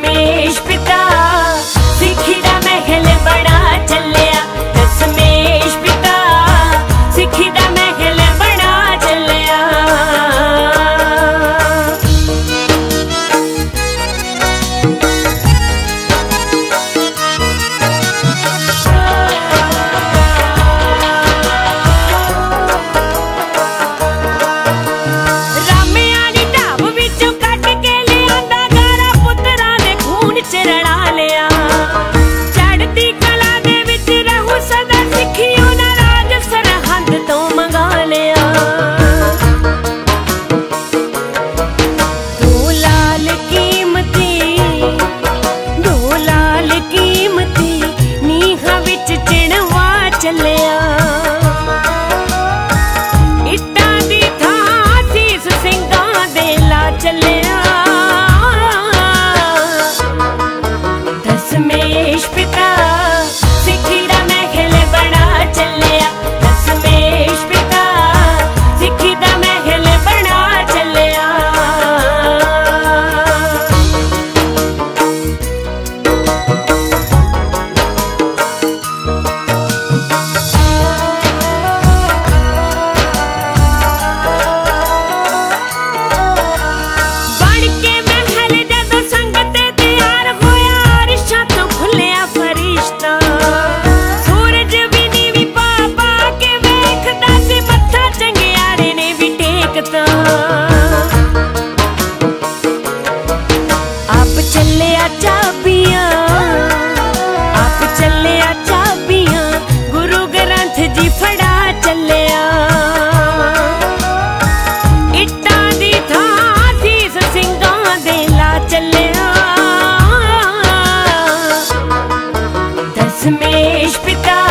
me explicar. ਵਿੱਚ ਰੜਾ ਲਿਆ। ਚਾਬੀਆਂ। ਆਪ ਚੱਲਿਆ ਚਾਬੀਆਂ, ਗੁਰੂ ਗ੍ਰੰਥ ਜੀ ਫੜਾ ਚੱਲਿਆ। ਇੱਟਾਂ ਦੀ ਥਾਂ ਸੀਸ ਸਿੰਘਾਂ ਦੇ ਲਾ ਚੱਲਿਆ। ਦਸਮੇਸ਼ ਪਿਤਾ